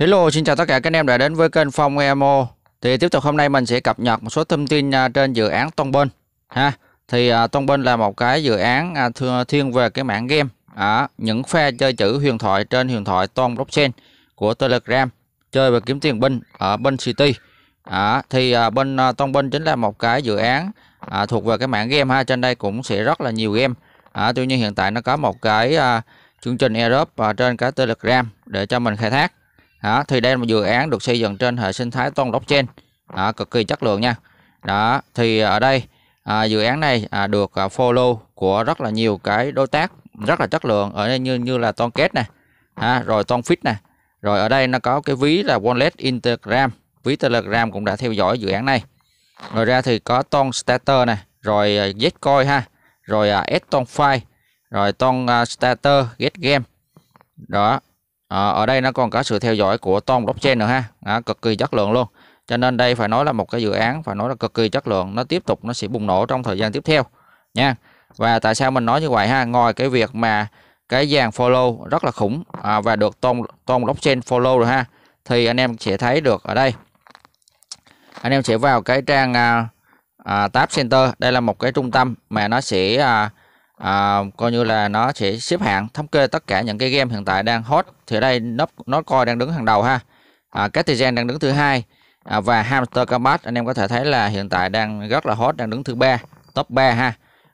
Hello, xin chào tất cả các anh em đã đến với kênh Phong EMO. Thì tiếp tục hôm nay mình sẽ cập nhật một số thông tin à, trên dự án Tông Bên ha. Thì à, uh, Bên là một cái dự án uh, thiên về cái mảng game à, những phe chơi chữ huyền thoại trên huyền thoại Tông Blockchain của Telegram chơi và kiếm tiền binh ở bên City. À, thì uh, bên uh, Bên chính là một cái dự án uh, thuộc về cái mảng game ha. Trên đây cũng sẽ rất là nhiều game. À, tuy nhiên hiện tại nó có một cái uh, chương trình Europe uh, trên cái Telegram để cho mình khai thác đó, thì đây là một dự án được xây dựng trên hệ sinh thái toàn blockchain. Đó, cực kỳ chất lượng nha. Đó thì ở đây à, dự án này à, được à, follow của rất là nhiều cái đối tác rất là chất lượng ở đây như như là Tonket nè. Ha, rồi Tonfit nè. Rồi ở đây nó có cái ví là wallet Instagram ví Telegram cũng đã theo dõi dự án này. Rồi ra thì có Ton Starter nè rồi à, uh, Zcoin ha. Rồi à, S-Tonfi rồi Ton uh, à, Starter Get Game. Đó à, ở đây nó còn có sự theo dõi của Ton blockchain nữa ha. À, cực kỳ chất lượng luôn. Cho nên đây phải nói là một cái dự án phải nói là cực kỳ chất lượng. Nó tiếp tục nó sẽ bùng nổ trong thời gian tiếp theo nha. Và tại sao mình nói như vậy ha? Ngoài cái việc mà cái dàn follow rất là khủng à, và được Ton Ton blockchain follow rồi ha thì anh em sẽ thấy được ở đây. Anh em sẽ vào cái trang à, à, Tab Center. Đây là một cái trung tâm mà nó sẽ à, à, coi như là nó sẽ xếp hạng thống kê tất cả những cái game hiện tại đang hot. Thì ở đây nó nó coi đang đứng hàng đầu ha. À, Catizen đang đứng thứ hai. À, và Hamster Combat anh em có thể thấy là hiện tại đang rất là hot đang đứng thứ ba top 3 ha.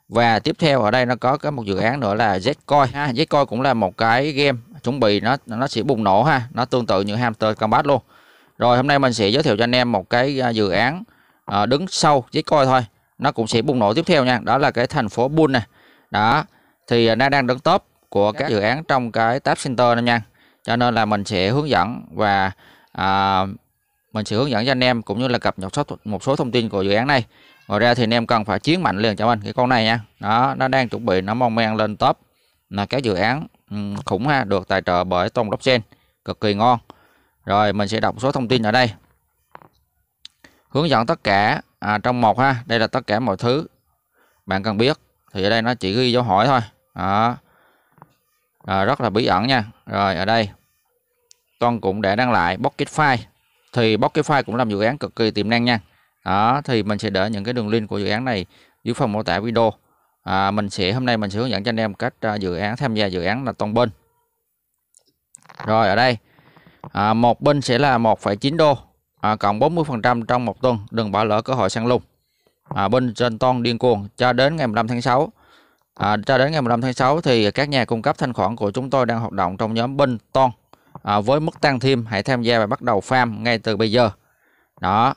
Và tiếp theo ở đây nó có cái một dự án nữa là Zcoin ha. Zcoin cũng là một cái game chuẩn bị nó nó sẽ bùng nổ ha. Nó tương tự như Hamster Combat luôn. Rồi hôm nay mình sẽ giới thiệu cho anh em một cái à, dự án à, đứng sau Zcoin thôi. Nó cũng sẽ bùng nổ tiếp theo nha. Đó là cái thành phố Bull này đó thì à, nó đang đứng top của các dự án trong cái tab center nha. Cho nên là mình sẽ hướng dẫn và à, mình sẽ hướng dẫn cho anh em cũng như là cập nhật một số thông tin của dự án này. Ngoài ra thì anh em cần phải chiến mạnh liền cho mình cái con này nha. Đó nó đang chuẩn bị nó mong men lên top là các dự án um, khủng ha được tài trợ bởi Tông Blockchain. Cực kỳ ngon. Rồi mình sẽ đọc một số thông tin ở đây. Hướng dẫn tất cả à, trong một ha đây là tất cả mọi thứ bạn cần biết thì ở đây nó chỉ ghi dấu hỏi thôi. Đó. À, rất là bí ẩn nha. Rồi ở đây. Con cũng để đăng lại Pocket File. Thì Pocket File cũng làm dự án cực kỳ tiềm năng nha. Đó thì mình sẽ để những cái đường link của dự án này dưới phần mô tả video. À, mình sẽ hôm nay mình sẽ hướng dẫn cho anh em cách uh, dự án tham gia dự án là toàn bên. Rồi ở đây. À, một bên sẽ là 1,9 đô. À, cộng 40% trong một tuần. Đừng bỏ lỡ cơ hội săn lùng à, bên trên ton điên cuồng cho đến ngày 15 tháng 6 à, cho đến ngày 15 tháng 6 thì các nhà cung cấp thanh khoản của chúng tôi đang hoạt động trong nhóm bên ton. À, với mức tăng thêm hãy tham gia và bắt đầu farm ngay từ bây giờ. Đó.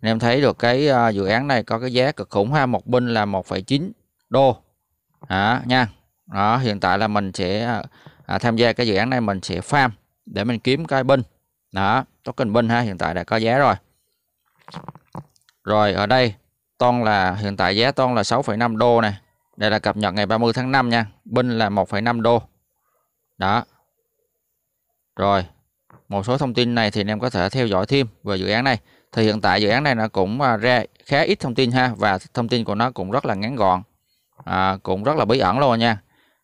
Anh em thấy được cái uh, dự án này có cái giá cực khủng ha. Một binh là 1,9 đô. À, nha. Đó hiện tại là mình sẽ à, à, tham gia cái dự án này mình sẽ farm để mình kiếm cái binh đó token binh ha hiện tại đã có giá rồi. Rồi ở đây ton là hiện tại giá ton là 6,5 đô này đây là cập nhật ngày 30 tháng 5 nha. Binh là 1,5 đô. Đó. Rồi một số thông tin này thì anh em có thể theo dõi thêm về dự án này. Thì hiện tại dự án này nó cũng à, ra khá ít thông tin ha và thông tin của nó cũng rất là ngắn gọn à, cũng rất là bí ẩn luôn nha.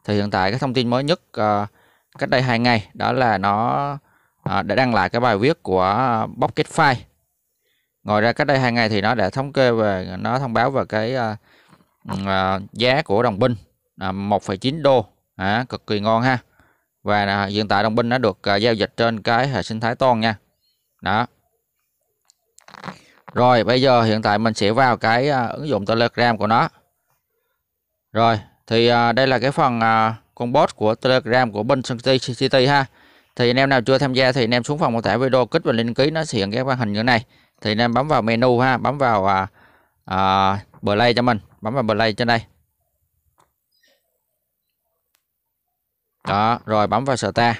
Thì hiện tại cái thông tin mới nhất à, cách đây hai ngày đó là nó à, đã đăng lại cái bài viết của Pocket File ngoài ra cách đây hai ngày thì nó đã thống kê về nó thông báo về cái uh, uh, giá của đồng binh uh, 1,9 đô. À, cực kỳ ngon ha. Và uh, hiện tại đồng binh nó được uh, giao dịch trên cái hệ sinh thái ton nha. Đó. Rồi bây giờ hiện tại mình sẽ vào cái uh, ứng dụng telegram của nó. Rồi thì uh, đây là cái phần uh, con bot của telegram của binh city, city ha. Thì anh em nào chưa tham gia thì anh em xuống phần mô tả video kích vào link ký nó sẽ hiện cái màn hình như này thì anh em bấm vào menu ha bấm vào à, à, play cho mình bấm vào play trên đây. Đó rồi bấm vào start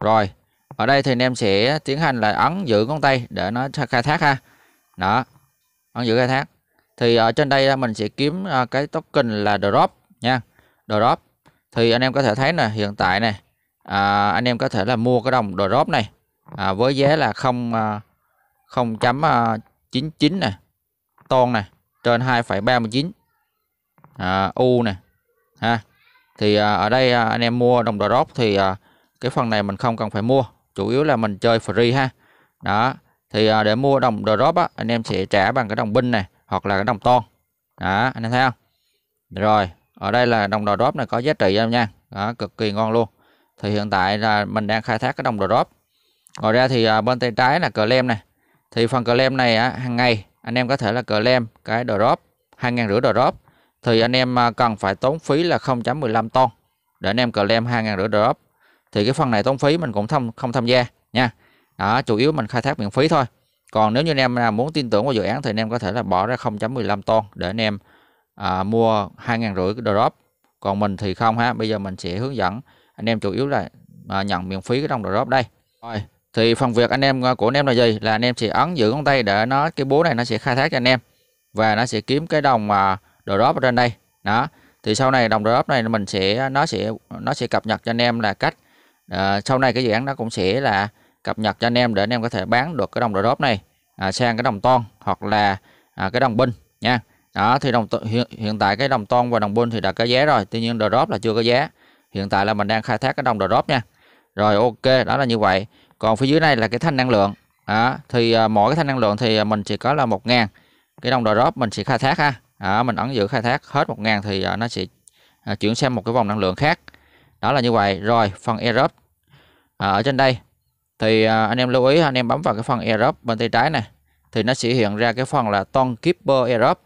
rồi ở đây thì anh em sẽ tiến hành là ấn giữ ngón tay để nó khai thác ha. Đó ấn giữ khai thác. Thì ở trên đây à, mình sẽ kiếm à, cái token là drop nha drop. Thì anh em có thể thấy nè hiện tại này à, anh em có thể là mua cái đồng drop này à, với giá là không à, 0.99 à, nè ton nè trên 2,39 à, u nè ha. Thì à, ở đây à, anh em mua đồng drop thì à, cái phần này mình không cần phải mua chủ yếu là mình chơi free ha. Đó thì à, để mua đồng drop á anh em sẽ trả bằng cái đồng binh này hoặc là cái đồng ton. Đó anh em thấy không? Rồi ở đây là đồng drop này có giá trị em nha. Đó cực kỳ ngon luôn. Thì hiện tại là mình đang khai thác cái đồng drop ngoài ra thì à, bên tay trái là cờ lem này thì phần cờ lem này á, hàng ngày anh em có thể là cờ lem cái drop hai ngàn rưỡi drop thì anh em à, cần phải tốn phí là 0.15 ton để anh em cờ lem hai ngàn rưỡi drop thì cái phần này tốn phí mình cũng không không tham gia nha. Đó chủ yếu mình khai thác miễn phí thôi. Còn nếu như anh em nào muốn tin tưởng vào dự án thì anh em có thể là bỏ ra 0.15 ton để anh em à, mua hai ngàn rưỡi drop còn mình thì không ha bây giờ mình sẽ hướng dẫn anh em chủ yếu là à, nhận miễn phí cái đồng drop đây. Rồi thì phần việc anh em à, của anh em là gì? Là anh em sẽ ấn giữ ngón tay để nó cái búa này nó sẽ khai thác cho anh em. Và nó sẽ kiếm cái đồng mà drop ở trên đây. Đó. Thì sau này đồng drop này mình sẽ nó sẽ nó sẽ cập nhật cho anh em là cách à, sau này cái dự án nó cũng sẽ là cập nhật cho anh em để anh em có thể bán được cái đồng drop này à, sang cái đồng ton hoặc là à, cái đồng binh nha. Đó thì đồng hiện, hiện tại cái đồng ton và đồng binh thì đã có giá rồi tuy nhiên drop là chưa có giá. Hiện tại là mình đang khai thác cái đồng drop nha. Rồi ok đó là như vậy còn phía dưới này là cái thanh năng lượng. Đó, thì à, mỗi cái thanh năng lượng thì à, mình chỉ có là một ngàn. Cái đồng drop mình sẽ khai thác ha. Đó, mình ấn giữ khai thác hết một ngàn thì à, nó sẽ chuyển sang một cái vòng năng lượng khác. Đó là như vậy. Rồi phần airdrop à, ở trên đây thì anh em lưu ý anh em bấm vào cái phần airdrop bên tay trái này thì nó sẽ hiện ra cái phần là ton keeper airdrop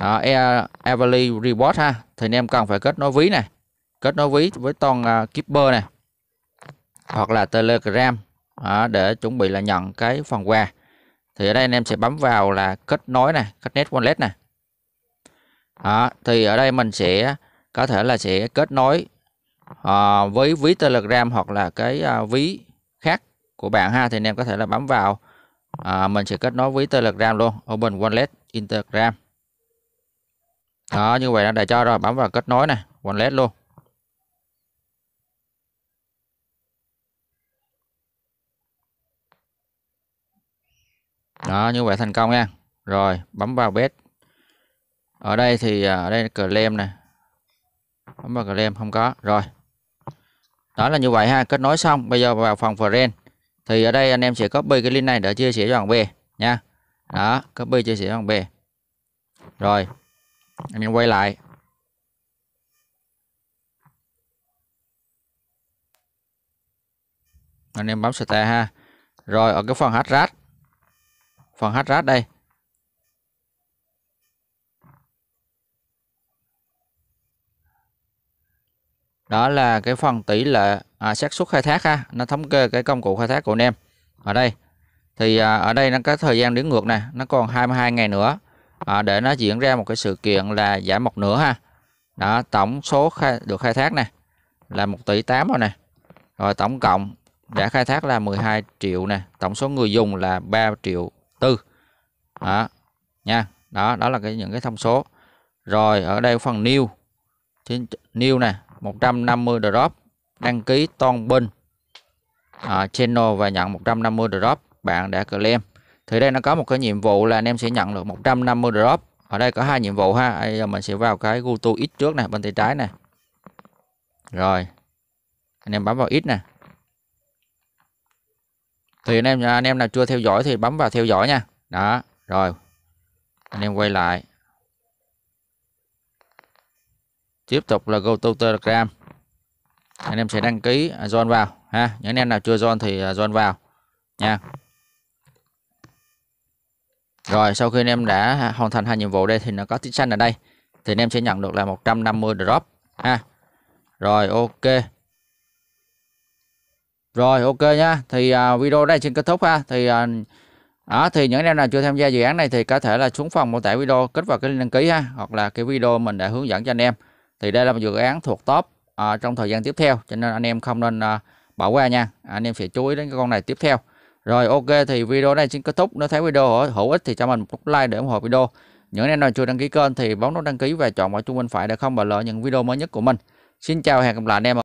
đó, Air, Everly Reward ha. Thì anh em cần phải kết nối ví này. Kết nối ví với ton uh, keeper này hoặc là telegram đó, để chuẩn bị là nhận cái phần quà. Thì ở đây anh em sẽ bấm vào là kết nối này kết net wallet này. Đó, thì ở đây mình sẽ có thể là sẽ kết nối uh, với ví telegram hoặc là cái uh, ví khác của bạn ha. Thì anh em có thể là bấm vào uh, mình sẽ kết nối với telegram luôn open wallet instagram. Đó như vậy là để cho rồi bấm vào kết nối này wallet luôn. Đó, như vậy thành công nha. Rồi, bấm vào bed ở đây thì à, ở đây claim này bấm vào claim, không có. Rồi. Đó là như vậy ha. Kết nối xong, bây giờ vào phòng friend. Thì ở đây anh em sẽ copy cái link này để chia sẻ cho bạn bè nha. Đó, copy, chia sẻ cho bạn bè rồi, anh em quay lại. Anh em bấm start ha. Rồi, ở cái phần hát rát phần hrad đây. Đó là cái phần tỷ lệ à, xác suất khai thác ha. Nó thống kê cái công cụ khai thác của anh em. Ở đây thì à, ở đây nó có thời gian đếm ngược này nó còn 22 ngày nữa à, để nó diễn ra một cái sự kiện là giảm một nửa ha. Đó tổng số khai, được khai thác này là 1 tỷ 8 rồi nè. Rồi tổng cộng đã khai thác là 12 triệu nè. Tổng số người dùng là 3 triệu tư. Đó nha. Đó đó là cái những cái thông số. Rồi ở đây phần new. New nè 150 drop đăng ký ton bên à, ờ, channel và nhận 150 drop bạn đã claim. Thì đây nó có một cái nhiệm vụ là anh em sẽ nhận được 150 drop. Ở đây có hai nhiệm vụ ha. Bây giờ mình sẽ vào cái GoTo X trước này bên tay trái này rồi anh em bấm vào X nè thì anh em anh em nào chưa theo dõi thì bấm vào theo dõi nha. Đó, rồi. Anh em quay lại. Tiếp tục là go to Telegram. Anh em sẽ đăng ký à, join vào, ha. Những anh em nào chưa join thì à, join vào, nha. Rồi, sau khi anh em đã hoàn thành hai nhiệm vụ đây thì nó có tích xanh ở đây. Thì anh em sẽ nhận được là 150 drop, ha. Rồi, ok rồi ok nhá thì à, video đây xin kết thúc ha. Thì à, À, thì những anh em nào chưa tham gia dự án này thì có thể là xuống phần mô tả video kích vào cái link đăng ký ha hoặc là cái video mình đã hướng dẫn cho anh em. Thì đây là một dự án thuộc top à, trong thời gian tiếp theo cho nên anh em không nên à, bỏ qua nha. Anh em sẽ chú ý đến cái con này tiếp theo. Rồi ok thì video này xin kết thúc. Nếu thấy video hữu ích thì cho mình một like để ủng hộ video. Những anh em nào chưa đăng ký kênh thì bấm nút đăng ký và chọn vào chung bên phải để không bỏ lỡ những video mới nhất của mình. Xin chào hẹn gặp lại anh em